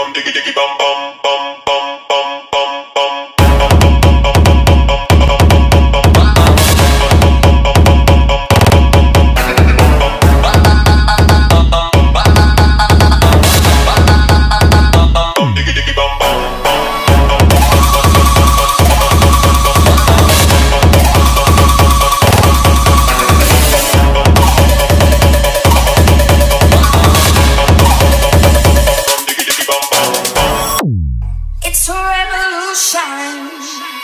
bum bum bum bum bum bum bum Revolution. shine.